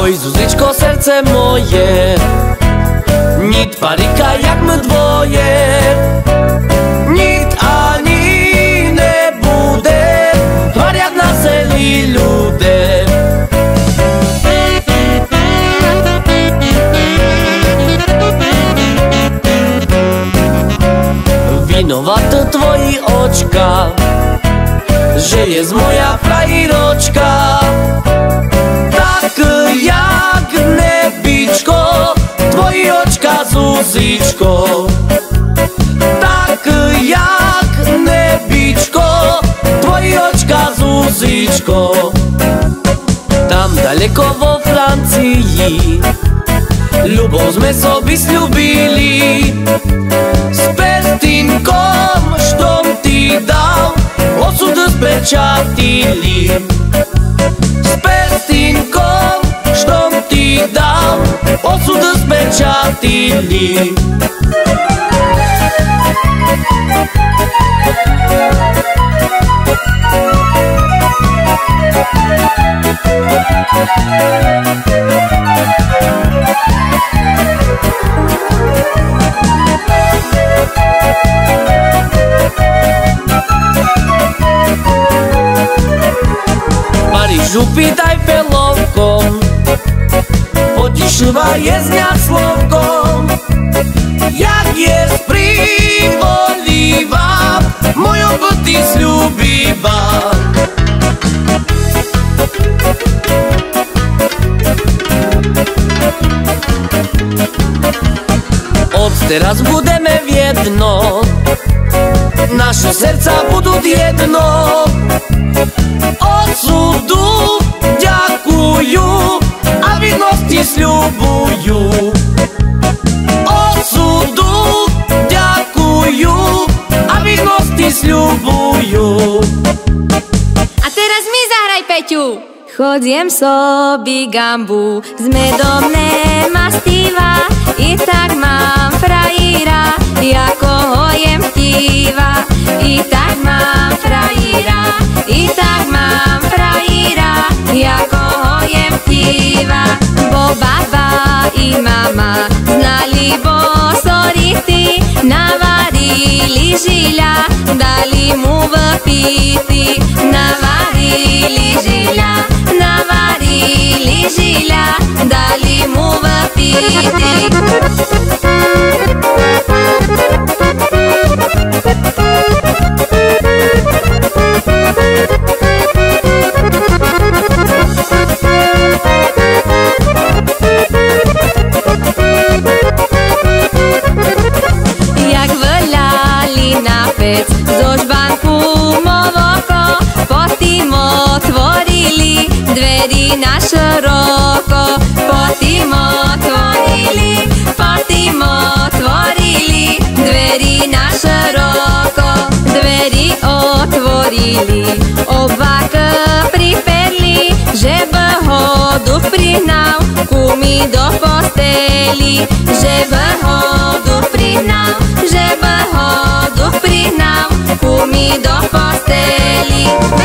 Oj, Zuzyczko, serce moje Nic parika jak my dwoje fajnovate tvoji očka Že jest moja frajeročka Tak jak nebičko Tvoji očka Zuzičko Tak jak nebičko Tvoji očka Zuzičko Tam daleko vo Franciji Ljubov sme sobi sljubili. Tinkom shtom t'i dau Osudës beqati lim Spestin kom shtom t'i dau Osudës beqati lim Thank you. Župitaj pelovkom Otišla je s slovkom. Jak je privoliva Mojom ti sljubiva Od teraz budeme w jedno naše serca budu jedno. Od sudu відності слюбую От суду дякую А відності слюбую A teraz mi zahraj, Peťu! Chodiem sobie gambu, z medom nemastiva жиля, дали ему вопиты, наварили жиля, наварили жиля, дали ему вопиты. Wylali na pec zo žbanku moloko Potim otvorili dveri na široko Potim otvorili, potim otvorili dveri na široko Dveri otvorili, ovak priperli Že v hodu prihnal, kumi do posteli Thank you.